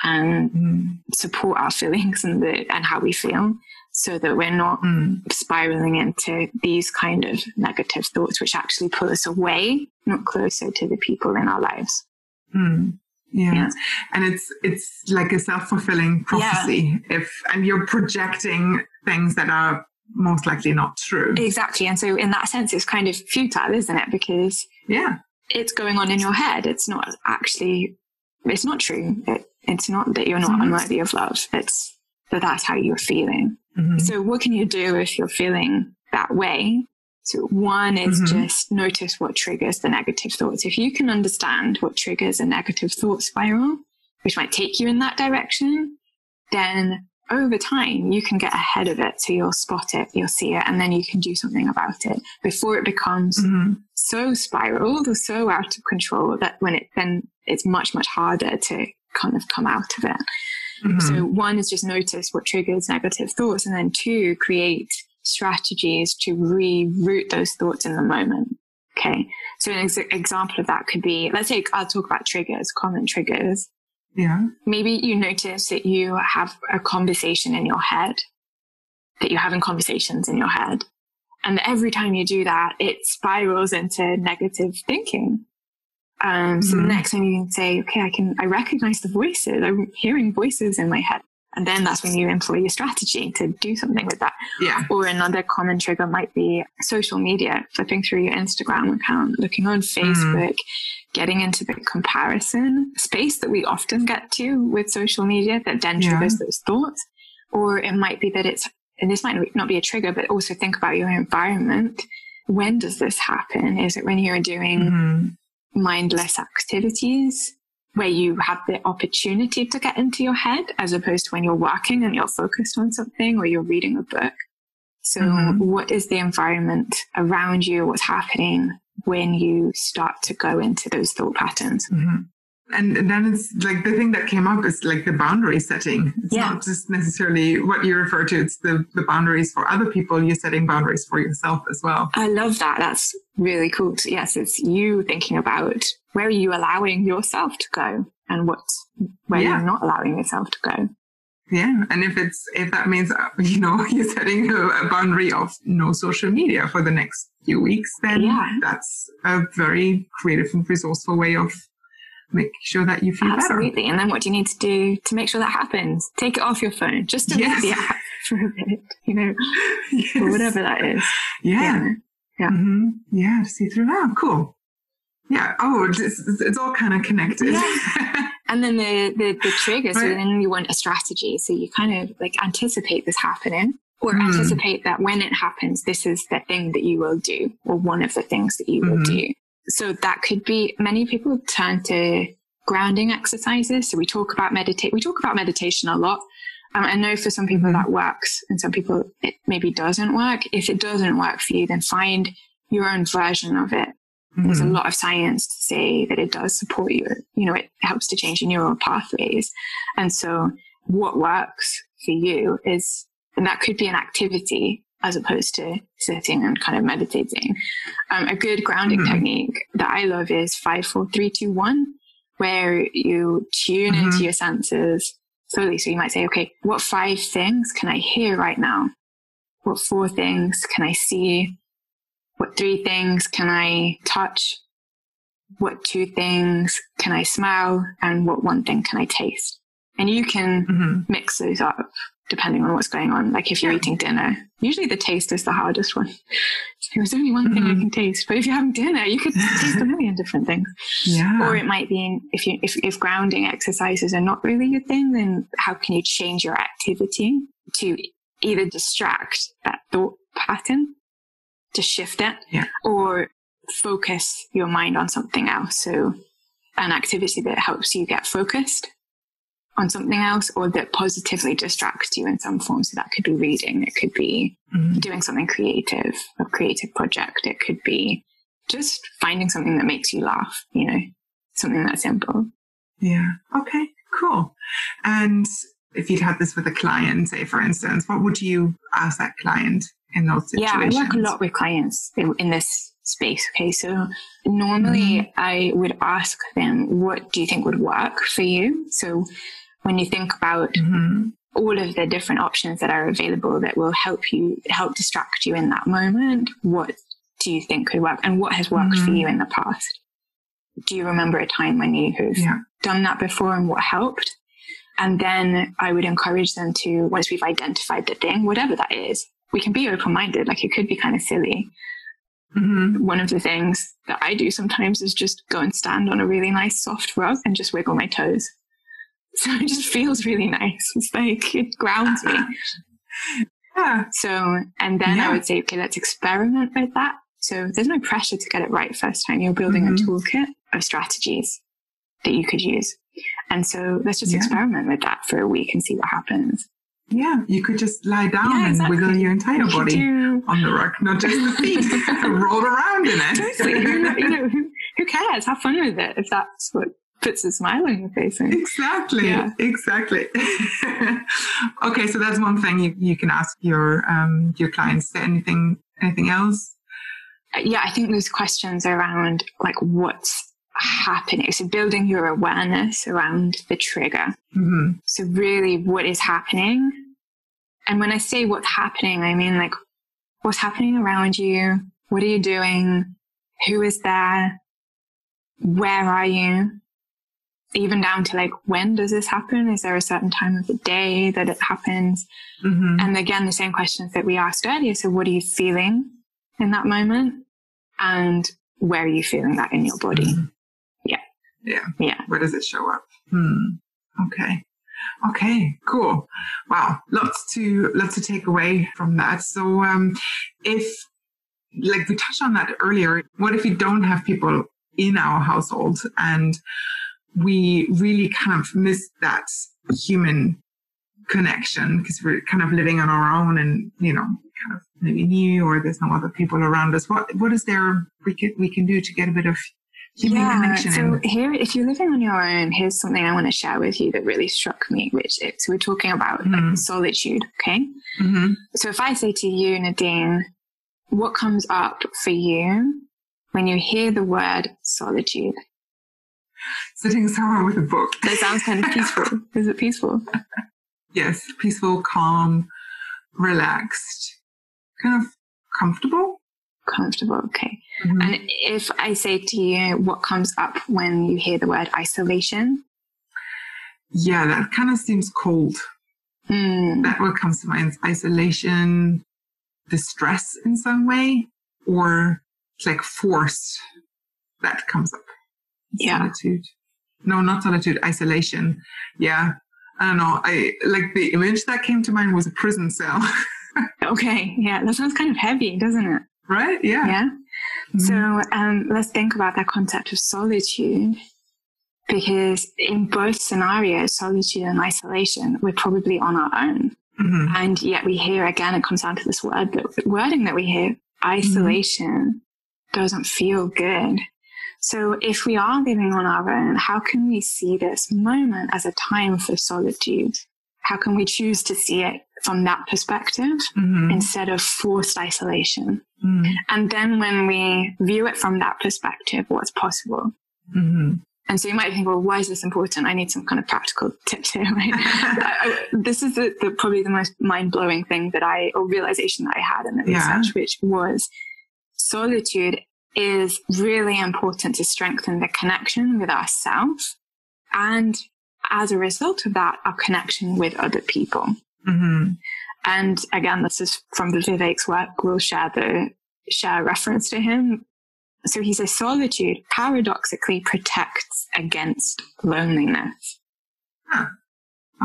and mm-hmm. support our feelings and the, and how we feel? So that we're not mm. spiraling into these kind of negative thoughts, which actually pull us away, not closer to the people in our lives. Mm. Yeah. yeah. And it's it's like a self-fulfilling prophecy yeah. if and you're projecting things that are most likely not true. Exactly. And so in that sense it's kind of futile, isn't it? Because yeah. It's going on in your head. It's not actually it's not true. It, it's not that you're not mm-hmm. unworthy of love. It's that that's how you're feeling. Mm-hmm. So what can you do if you're feeling that way? So one is mm-hmm. just notice what triggers the negative thoughts. If you can understand what triggers a negative thought spiral, which might take you in that direction, then over time you can get ahead of it. So you'll spot it, you'll see it, and then you can do something about it before it becomes mm-hmm. so spiraled or so out of control that when it then it's much, much harder to kind of come out of it. Mm-hmm. So one is just notice what triggers negative thoughts. And then two, create strategies to reroute those thoughts in the moment. Okay. So an ex- example of that could be, let's say I'll talk about triggers, common triggers. Yeah. Maybe you notice that you have a conversation in your head, that you're having conversations in your head. And every time you do that, it spirals into negative thinking. Um, so mm-hmm. the next time you can say, okay, I can, I recognize the voices. I'm hearing voices in my head. And then that's when you employ your strategy to do something with that. Yeah. Or another common trigger might be social media, flipping through your Instagram account, looking on mm-hmm. Facebook, mm. getting into the comparison space that we often get to with social media that then triggers yeah. those thoughts. Or it might be that it's, and this might not be a trigger, but also think about your environment. When does this happen? Is it when you're doing mm-hmm mindless activities where you have the opportunity to get into your head as opposed to when you're working and you're focused on something or you're reading a book. So mm-hmm. what is the environment around you? What's happening when you start to go into those thought patterns? Mm-hmm. And then it's like the thing that came up is like the boundary setting. It's yeah. not just necessarily what you refer to, it's the, the boundaries for other people. You're setting boundaries for yourself as well. I love that. That's really cool. Yes, it's you thinking about where are you allowing yourself to go and what, where yeah. you're not allowing yourself to go. Yeah. And if it's, if that means, uh, you know, you're setting a, a boundary of no social media for the next few weeks, then yeah. that's a very creative and resourceful way of make sure that you feel Absolutely. better. And then what do you need to do to make sure that happens? Take it off your phone just to yes. the app for a bit, you know, yes. or whatever that is. Yeah. Yeah. Yeah. Mm-hmm. yeah see through that. Cool. Yeah. Oh, it's, it's all kind of connected. Yeah. and then the, the, the trigger. Right. So then you want a strategy. So you kind of like anticipate this happening or mm. anticipate that when it happens, this is the thing that you will do or one of the things that you mm-hmm. will do. So that could be many people turn to grounding exercises. So we talk about meditate. We talk about meditation a lot. Um, I know for some people that works and some people it maybe doesn't work. If it doesn't work for you, then find your own version of it. Mm-hmm. There's a mm-hmm. lot of science to say that it does support you. You know, it helps to change your neural pathways. And so what works for you is, and that could be an activity as opposed to sitting and kind of meditating. Um, a good grounding mm-hmm. technique that I love is five, four, three, two, one, where you tune mm-hmm. into your senses slowly. So you might say, okay, what five things can I hear right now? What four things can I see? What three things can I touch? What two things can I smell? And what one thing can I taste? And you can mm-hmm. mix those up depending on what's going on. Like if you're eating dinner, usually the taste is the hardest one. There's only one thing mm-hmm. I can taste, but if you're having dinner, you could taste a million different things. Yeah. Or it might be if you if, if grounding exercises are not really your thing, then how can you change your activity to either distract that thought pattern, to shift it, yeah. or focus your mind on something else. So an activity that helps you get focused on something else or that positively distracts you in some form. So that could be reading. It could be mm-hmm. doing something creative, a creative project. It could be just finding something that makes you laugh, you know, something that simple. Yeah. Okay, cool. And if you'd had this with a client, say, for instance, what would you ask that client in those situations? Yeah, I work a lot with clients in, in this space. Okay. So normally mm-hmm. I would ask them, what do you think would work for you? So when you think about mm-hmm. all of the different options that are available that will help you help distract you in that moment what do you think could work and what has worked mm-hmm. for you in the past do you remember a time when you have yeah. done that before and what helped and then i would encourage them to once we've identified the thing whatever that is we can be open-minded like it could be kind of silly Mm-hmm. One of the things that I do sometimes is just go and stand on a really nice soft rug and just wiggle my toes. So it just feels really nice. It's like it grounds me. yeah. So, and then yeah. I would say, okay, let's experiment with that. So there's no pressure to get it right first time. You're building mm-hmm. a toolkit of strategies that you could use. And so let's just yeah. experiment with that for a week and see what happens. Yeah, you could just lie down yeah, exactly. and wiggle your entire body on the rug, not just the feet. Roll around in it. Totally. you know, who, who cares? Have fun with it if that's what puts a smile on your face. And, exactly. Yeah. Exactly. okay, so that's one thing you, you can ask your um, your clients. Anything anything else? Yeah, I think those questions around like what's happening. So building your awareness around the trigger. Mm-hmm. So really, what is happening? And when I say what's happening, I mean like what's happening around you. What are you doing? Who is there? Where are you? Even down to like when does this happen? Is there a certain time of the day that it happens? Mm-hmm. and again the same questions that we asked earlier. So what are you feeling in that moment? And where are you feeling that in your body? Mm-hmm. yeah. Yeah. Yeah. Where does it show up? Hmm. Okay. Okay cool. Wow. Lots to lots to take away from that. So um if like we touched on that earlier what if you don't have people in our household? And we really kind of miss that human connection because we're kind of living on our own and you know kind of maybe new or there's no other people around us what what is there we can we can do to get a bit of human yeah, connection. So and- here, if you're living on your own, here's something I want to share with you that really struck me, which is we're talking about like, Mhm. solitude. Okay. Mhm. So if I say to you, Nadine, what comes up for you when you hear the word solitude? Sitting somewhere with a book. That sounds kind of peaceful. Is it peaceful? Yes, peaceful, calm, relaxed, kind of comfortable. Comfortable. Okay. Mhm. And if I say to you, what comes up when you hear the word isolation? yeah, that kind of seems cold. Hmm. That what comes to mind: isolation, distress in some way, or like force That comes up. Yeah. Solitude. No, not solitude. Isolation. Yeah. I don't know. I like the image that came to mind was a prison cell, Okay. Yeah. That sounds kind of heavy, doesn't it? right? Yeah. Yeah. Mhm. So um, let's think about that concept of solitude. Because in both scenarios, solitude and isolation, we're probably on our own. Mhm. And yet we hear again, it comes down to this word, the wording that we hear, isolation doesn't feel good. So if we are living on our own, how can we see this moment as a time for solitude? How can we choose to see it from that perspective Mhm. instead of forced isolation? Mhm. And then when we view it from that perspective, what's possible? Mhm. And so you might think, well, why is this important? I need some kind of practical tips here, right? I, I, this is the, the, probably the most mind blowing thing that I, or realization that I had in the Yeah. research, which was solitude is really important to strengthen the connection with ourselves. And as a result of that, our connection with other people. Mhm. And again, this is from the Vivek's work. We'll share the share reference to him. So he says solitude paradoxically protects against loneliness.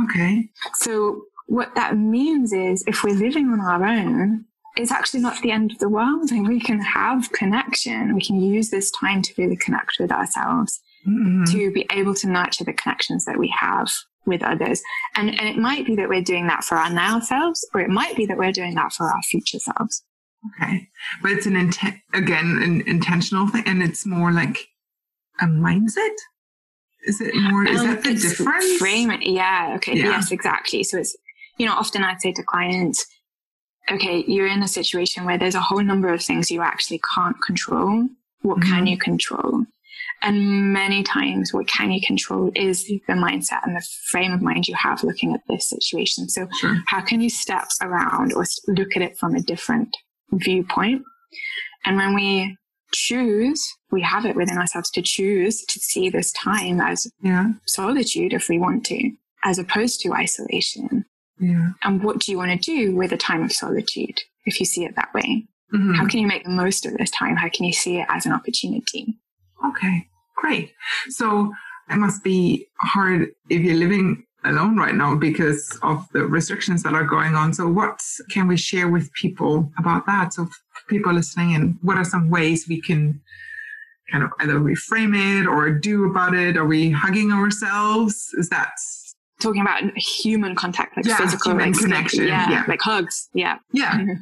Okay. So what that means is if we're living on our own, it's actually not the end of the world and we can have connection. We can use this time to really connect with ourselves, Mhm. to be able to nurture the connections that we have with others. And, and it might be that we're doing that for our now selves, or it might be that we're doing that for our future selves. Okay. But it's an intent, again, an intentional thing, and it's more like a mindset. Is it more, is Um, that the difference? Frame. Yeah. Okay. Yeah. Yes, exactly. So it's, you know, often I'd say to clients, okay, you're in a situation where there's a whole number of things you actually can't control. What can Mhm. you control? And many times, what can you control is the mindset and the frame of mind you have looking at this situation. So, Sure. how can you step around or look at it from a different viewpoint? And when we choose, we have it within ourselves to choose to see this time as Yeah. solitude if we want to, as opposed to isolation. Yeah. And what do you want to do with a time of solitude if you see it that way? Mhm. How can you make the most of this time? How can you see it as an opportunity? Okay. Great. So it must be hard if you're living alone right now because of the restrictions that are going on. So what can we share with people about that? So people listening and what are some ways we can kind of either reframe it or do about it? Are we hugging ourselves? Is that Talking about human contact, like Yeah, physical like, connection, yeah, yeah. like hugs, yeah. yeah.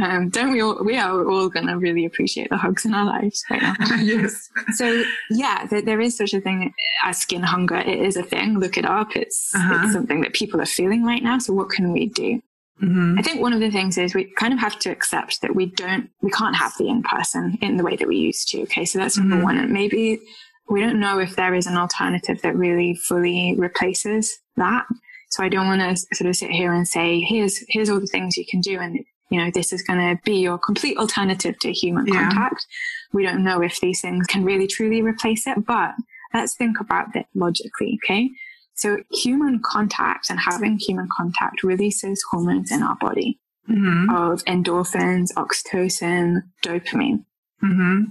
Um, don't we all? We are all going to really appreciate the hugs in our lives right now. yes. so yeah, there, there is such a thing as skin hunger. It is a thing. Look it up. It's Uh-huh. it's something that people are feeling right now. So what can we do? hmm I think one of the things is we kind of have to accept that we don't, we can't have the in person in the way that we used to. Okay. So that's number Mhm. one. And maybe we don't know if there is an alternative that really fully replaces that. So I don't want to sort of sit here and say, here's, here's all the things you can do. And, you know, this is going to be your complete alternative to human Yeah. contact. We don't know if these things can really truly replace it, but let's think about it logically. Okay. So human contact and having human contact releases hormones in our body hmm of endorphins, oxytocin, dopamine. hmm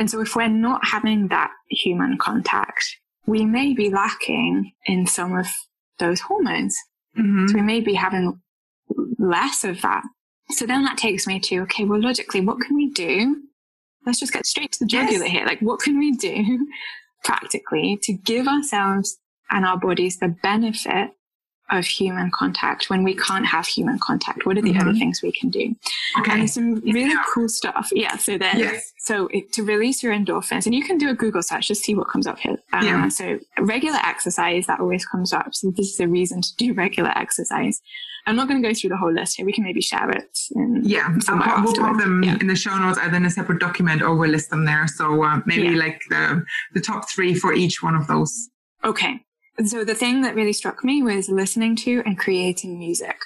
And so if we're not having that human contact, we may be lacking in some of those hormones. hmm So we may be having less of that. So then that takes me to, okay, well, logically, what can we do? Let's just get straight to the Yes. jugular here. Like, what can we do practically to give ourselves and our bodies the benefit of human contact when we can't have human contact? What are the mm-hmm. other things we can do? Okay. And some really yeah. cool stuff. Yeah. So then, yes. so it, to release your endorphins, and you can do a Google search, just see what comes up here. Um, yeah. So regular exercise, that always comes up. So this is a reason to do regular exercise. I'm not going to go through the whole list here. We can maybe share it. yeah, I'll, we'll put them yeah. in the show notes either in a separate document or we'll list them there. So uh, maybe yeah. like the the top three for each one of those. Okay. So the thing that really struck me was listening to and creating music.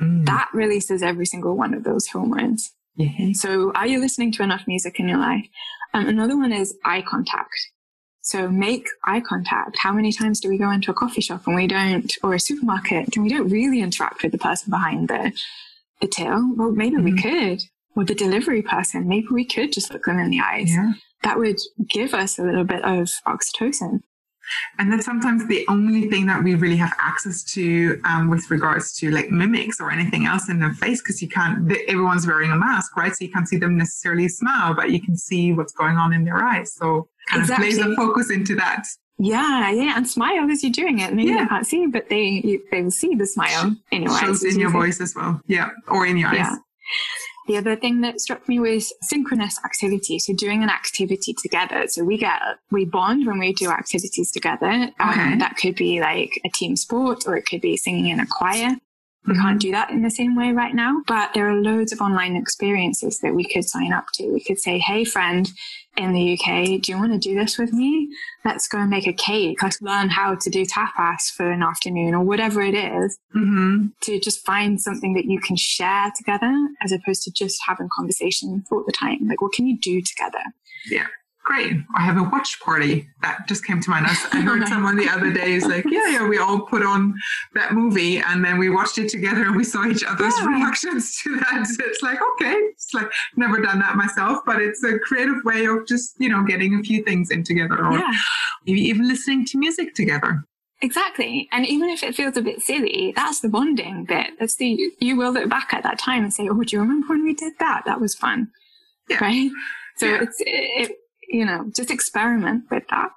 Mm. That releases every single one of those runs. Yeah. So are you listening to enough music in your life? Um, another one is eye contact. So make eye contact. How many times do we go into a coffee shop and we don't, or a supermarket and we don't really interact with the person behind the, the till? Well, maybe mm-hmm. we could. Or the delivery person, maybe we could just look them in the eyes. Yeah. That would give us a little bit of oxytocin. And then sometimes the only thing that we really have access to um, with regards to like mimics or anything else in their face, because you can't, everyone's wearing a mask, right? So you can't see them necessarily smile, but you can see what's going on in their eyes. So kind exactly. of laser focus into that. Yeah, yeah, and smile as you're doing it. Maybe yeah. they can't see, but they they will see the smile your Shows in your voice as well. Yeah, or in your yeah. eyes. The other thing that struck me was synchronous activity. So doing an activity together. So we get, we bond when we do activities together. Um, okay. that could be like a team sport or it could be singing in a choir. We mm-hmm. can't do that in the same way right now, but there are loads of online experiences that we could sign up to. We could say, Hey friend, in the UK, do you want to do this with me? Let's go and make a cake. Let's learn how to do tapas for an afternoon or whatever it is mm-hmm. to just find something that you can share together as opposed to just having conversation all the time. Like, what can you do together? Yeah great. I have a watch party. That just came to mind. I heard someone the other day is like, yeah, yeah, we all put on that movie and then we watched it together and we saw each other's yeah. reactions to that. It's like, okay, it's like never done that myself, but it's a creative way of just, you know, getting a few things in together or yeah. maybe even listening to music together. Exactly. And even if it feels a bit silly, that's the bonding bit. That's the, you will look back at that time and say, oh, do you remember when we did that? That was fun. Yeah. Right. So yeah. it's, it, you know, just experiment with that.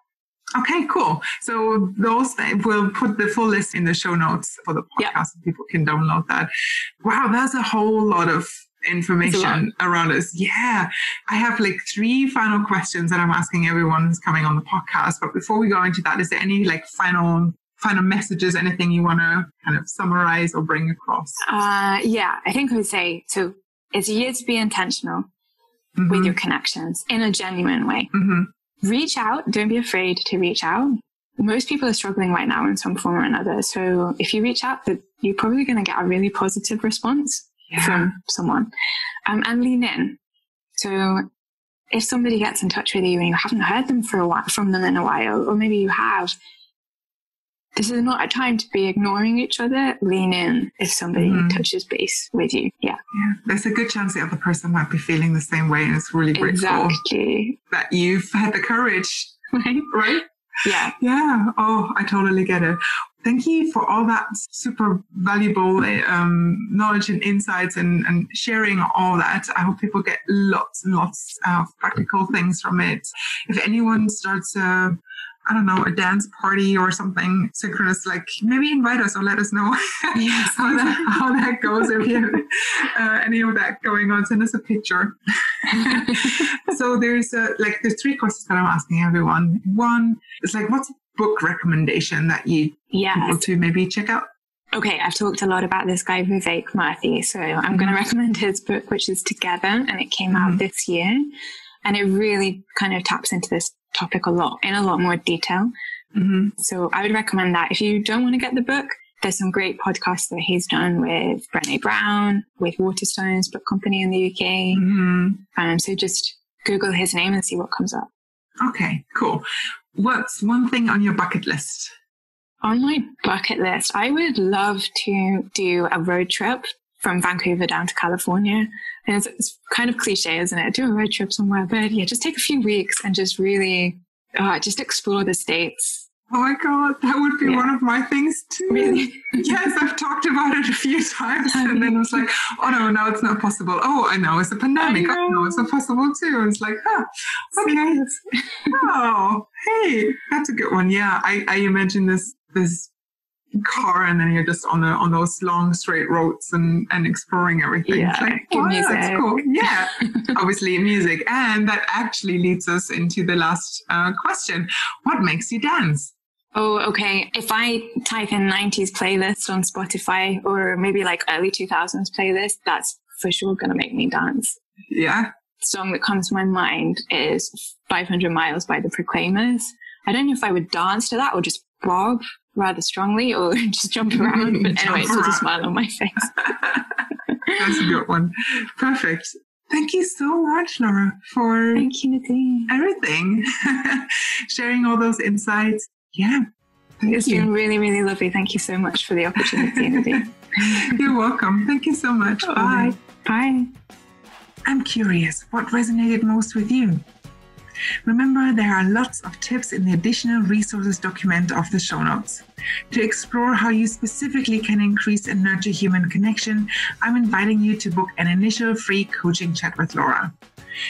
Okay, cool. So those we'll put the full list in the show notes for the podcast yep. so people can download that. Wow, that's a whole lot of information around us. Yeah. I have like three final questions that I'm asking everyone who's coming on the podcast. But before we go into that, is there any like final final messages, anything you want to kind of summarize or bring across? Uh yeah, I think I would say so it's a year to be intentional mm-hmm. with your connections in a genuine way. Mm-hmm. Reach out. Don't be afraid to reach out. Most people are struggling right now in some form or another. So if you reach out, you're probably going to get a really positive response yeah. from someone. Um, and lean in. So if somebody gets in touch with you and you haven't heard them for a while, from them in a while, or maybe you have, this is not a time to be ignoring each other. Lean in if somebody mm-hmm. touches base with you. Yeah. Yeah. There's a good chance the other person might be feeling the same way. And it's really grateful exactly. that you've had the courage. Right. Right. Yeah. Yeah. Oh, I totally get it. Thank you for all that super valuable um, knowledge and insights and, and sharing all that. I hope people get lots and lots of practical things from it. If anyone starts uh, I don't know, a dance party or something synchronous, like maybe invite us or let us know yes. how, that, how that goes. If you have uh, any of that going on, send us a picture. so there's a, like, there's three questions that I'm asking everyone. One is like, what's a book recommendation that you yes. want to maybe check out? Okay, I've talked a lot about this guy, Vivek Murthy. So I'm mm-hmm. going to recommend his book, which is Together, and it came out mm-hmm. this year. And it really kind of taps into this topic a lot in a lot more detail. Mm-hmm. So I would recommend that. If you don't want to get the book, there's some great podcasts that he's done with Brené Brown, with Waterstones Book Company in the UK. Mm-hmm. Um, so just Google his name and see what comes up. Okay, cool. What's one thing on your bucket list? On my bucket list, I would love to do a road trip from Vancouver down to California. And it's, it's, kind of cliche, isn't it? Do a road trip somewhere, but yeah, just take a few weeks and just really, uh, just explore the states. Oh my God, that would be yeah. one of my things too. Really? yes, I've talked about it a few times and then I was like, oh no, now it's not possible. Oh, I know, it's a pandemic. Oh no, it's not possible too. It's like, ah, okay. oh, hey, that's a good one. Yeah, I, I imagine this, this car and then you're just on the on those long straight roads and and exploring everything. Yeah, like, wow, music. that's cool. Yeah, obviously music, and that actually leads us into the last uh, question: What makes you dance? Oh, okay. If I type in 90s playlist on Spotify or maybe like early 2000s playlist, that's for sure going to make me dance. Yeah. Song that comes to my mind is 500 Miles by the Proclaimers. I don't know if I would dance to that or just bob rather strongly or just jump mm-hmm. around. But anyway, it's just a smile on my face. That's a good one. Perfect. Thank you so much, Laura, for Thank you, Nadine. everything, sharing all those insights. Yeah. Thank It's you. been really, really lovely. Thank you so much for the opportunity, Nadine. You're welcome. Thank you so much. Bye. Bye. I'm curious, what resonated most with you? Remember, there are lots of tips in the additional resources document of the show notes. To explore how you specifically can increase and nurture human connection, I'm inviting you to book an initial free coaching chat with Laura.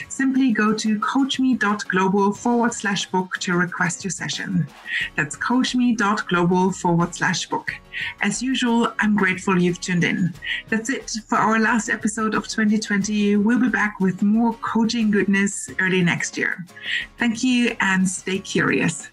Simply go to coachme.global forward slash book to request your session. That's coachme.global forward slash book. As usual, I'm grateful you've tuned in. That's it for our last episode of 2020. We'll be back with more coaching goodness early next year. Thank you and stay curious.